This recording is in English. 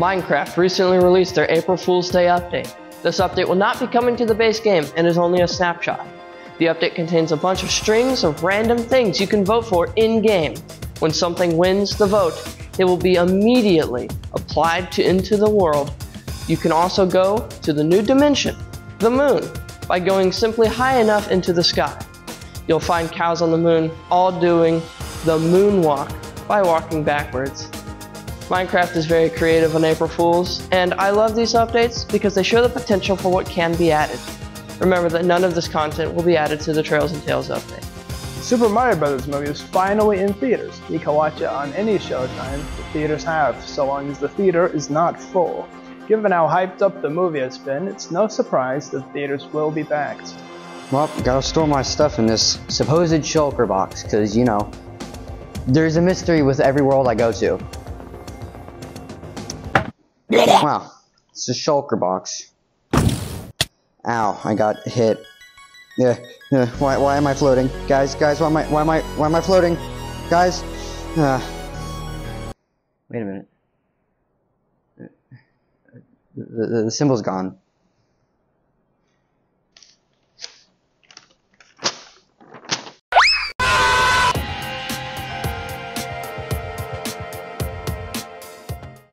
Minecraft recently released their April Fool's Day update. This update will not be coming to the base game and is only a snapshot. The update contains a bunch of strings of random things you can vote for in game. When something wins the vote, it will be immediately applied to into the world. You can also go to the new dimension, the moon, by going simply high enough into the sky. You'll find cows on the moon all doing the moonwalk by walking backwards. Minecraft is very creative on April Fools, and I love these updates because they show the potential for what can be added. Remember that none of this content will be added to the Trails and Tales update. Super Mario Bros. movie is finally in theaters. You can watch it on any showtime the theaters have, so long as the theater is not full. Given how hyped up the movie has been, it's no surprise the theaters will be packed. Well, gotta store my stuff in this supposed shulker box, cause you know, there's a mystery with every world I go to. Wow, it's a shulker box. Ow, I got hit. Yeah, yeah. Why, why am I floating, guys? Guys, why am I, why am I, why am I floating, guys? Uh, wait a minute. The, the, the symbol's gone.